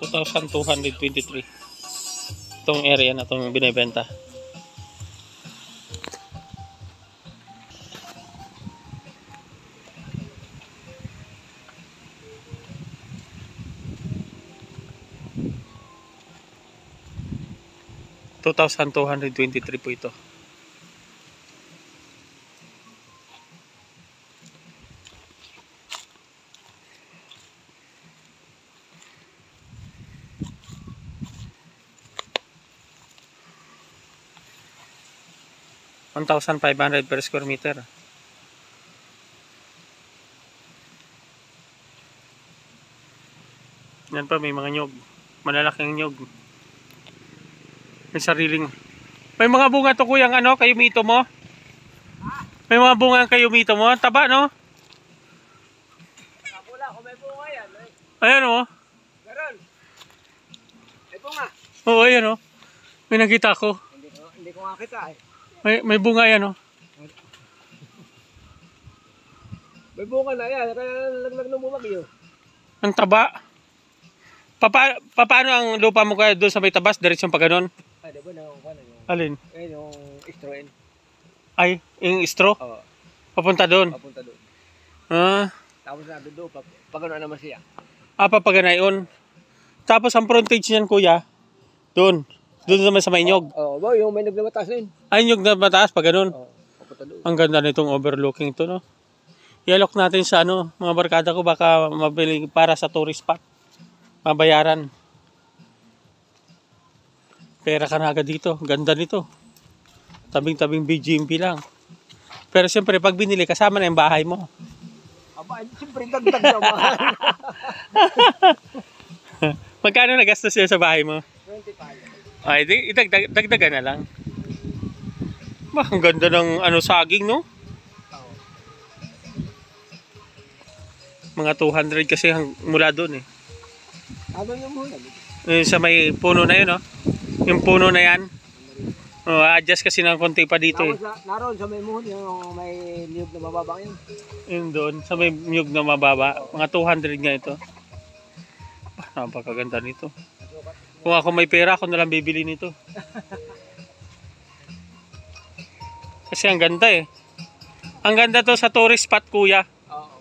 2,223. Itong area na itong binibenta. Two thousand two hundred twenty-three po ito. One thousand five hundred per square meter. Yan pa, may mga nyog. Malalaking nyog. May sariling. May mga bunga to kuyang ano, kayo mito mo? May mga bunga kayo mito mo? Taba, no? Wala, kung may bunga yan. Ay, Ayan, oh. Garon. Ay, bunga. Oo, ayan, oh. May nakita ko. Hindi ko, hindi ko nga kita eh. May, may bunga yan, oh. May bunga na yan. Kaya laglag ng bumagyo. Ang taba. Papa, paano ang lupa mo kaya doon sa may tabas? Diretsyon pa ganun? Ay, di ba na yung ano yung, Alin? ayun yung extroin. Ay, yung straw? Oo, Papunta doon. papunta doon. Ah, Tapos na doon, pag, pag ano naman siya. ah papaganayon. Tapos ang frontage niyan, kuya, doon. Doon naman sa may nyog. Oo, ba, yung may naglamatas na yun. Ay, nyog na mataas pa ganun. Oo, papunta doon. Ang ganda nitong overlooking to, no? Ialok natin sa ano, mga barkada ko baka mabili para sa tourist spot. Mabayaran. Pera ka na agad dito. Ganda nito. Tabing-tabing BGMP lang. Pero siyempre, pag binili, kasama na yung bahay mo. Aba, siyempre dagdag naman. Magkano nagastos yun sa bahay mo? 25. Ay, di, idagdag, dagdagan na lang. Ba, ang ganda ng ano, saging, no? Mga 200 kasi hang, mula doon eh. Ano yung muna? Yung sa may puno na yun, no? Yung puno na yan. Oh, adjust kasi ng konti pa dito eh. Na, naroon sa may muhon, yung may niyog na mababa yun. Yun doon, sa may nyug na mababa. Mga 200 nga ito. Ah, napakaganda nito. Kung ako may pera, ako nalang bibili nito. Kasi ang ganda eh. Ang ganda to sa tourist spot, kuya. Oo.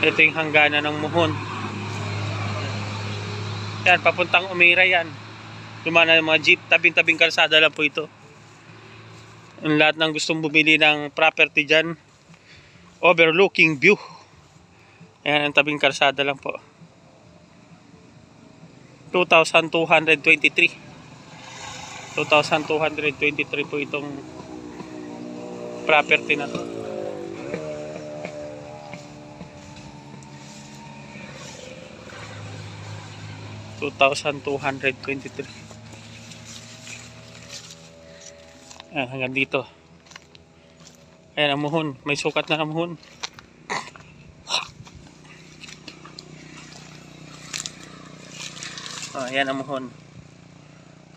Ito yung hangganan ng muhon. Yan, papuntang Umira yan. Lumana yung mga jeep, tabing-tabing kalsada lang po ito. Ang lahat ng gustong bumili ng property dyan, overlooking view. Ayan, ang tabing kalsada lang po. 2,223. 2,223 po itong property na to. Two thousand two hundred twenty-three. Ayan, hanggang dito. Ayan ang muhon. May sukat na ang muhon. Ah, ayan ang muhon.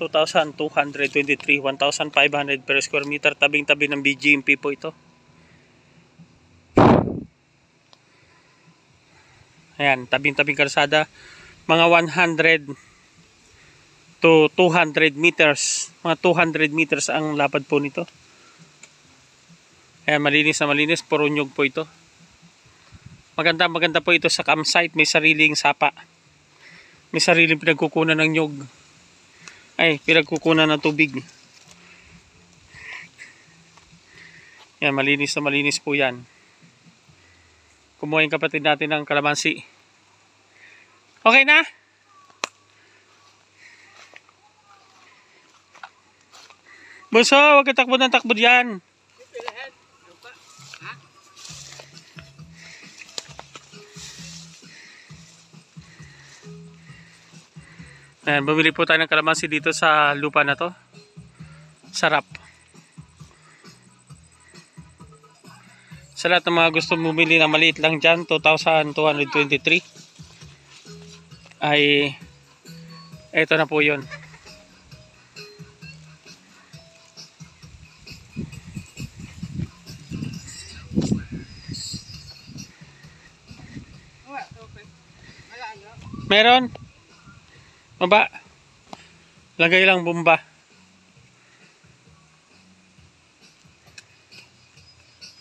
2,223, 1,500 per square meter. Tabing-tabi ng BGMP po ito. Ayan, tabing-tabing kalsada. Mga 100 to 200 meters. Mga 200 meters ang lapad po nito. Ayan, malinis na malinis. Puro nyug po ito. Maganda, maganda po ito sa campsite. May sariling sapa. May sariling pinagkukunan ng nyug. Ay, pinagkukunan ng tubig. Yan, malinis na malinis po yan. Kumuha yung kapatid natin ng kalamansi. Okay na? Bunso, huwag ka takbo ng takbo dyan. Ayan, bumili po tayo ng kalamansi dito sa lupa na to. Sarap. Sa lahat ng mga gusto bumili na maliit lang dyan, 2,223 ay eto na po yun. Meron? Baba. Lagay lang bomba.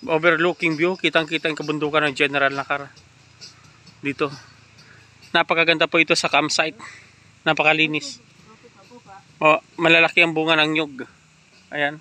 Overlooking view. Kitang-kita yung kabundukan ng General Nakar. Dito. Napakaganda po ito sa campsite. Napakalinis. O, malalaki ang bunga ng nyug. Ayan.